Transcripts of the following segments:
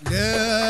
Yeah.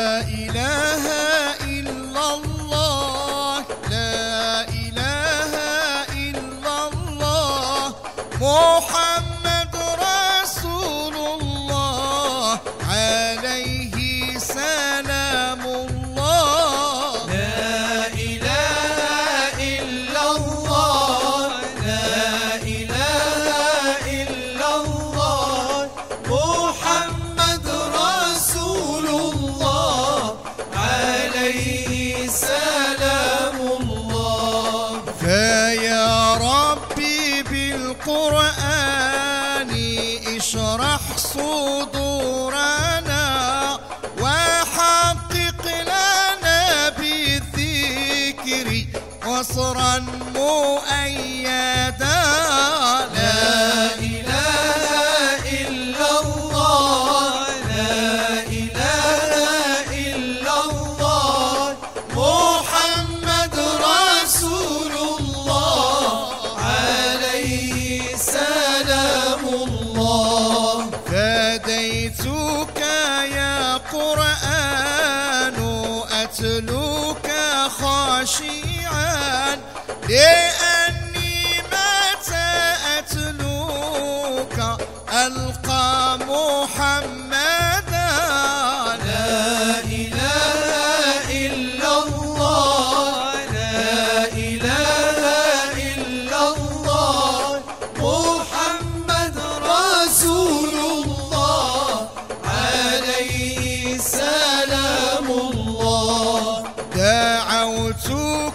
القرآن اشرح صدورنا وحقق لنا بالذكر قصرا مؤيدا. سلوك خاشيا لأني متى أتلوك ألقى محمد I'll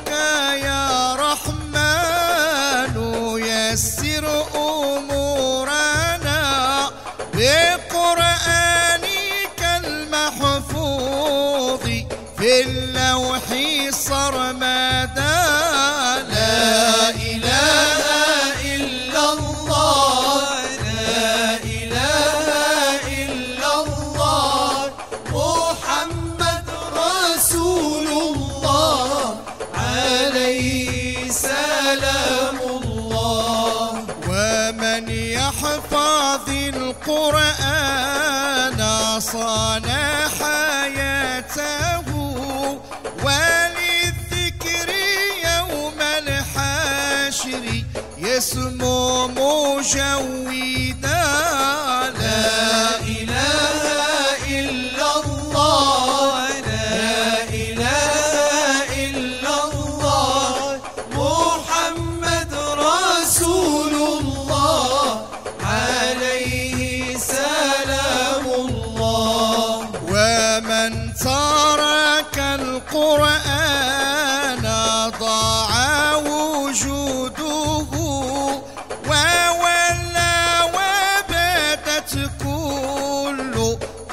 حفاظ القرآن صان حياته وللذكر يوم الحاشر يسمو مجودا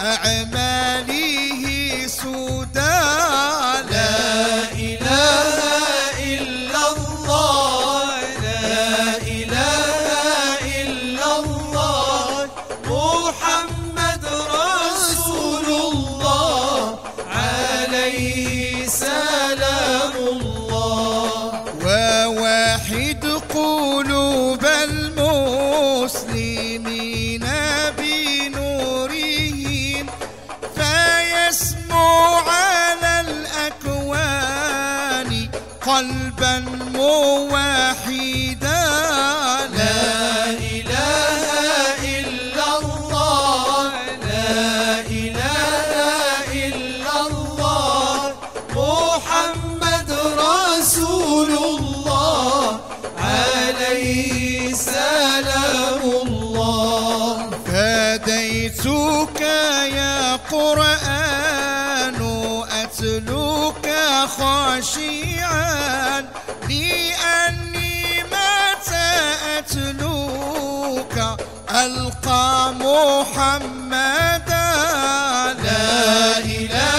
أعمى قلبا موحدا لا إله إلا الله. لا إله إلا الله. محمد رسول الله. عليه سلام الله. فديتك يا قرآن. خاشعا. لأني متى أتلوك ألقى محمدا. لا إله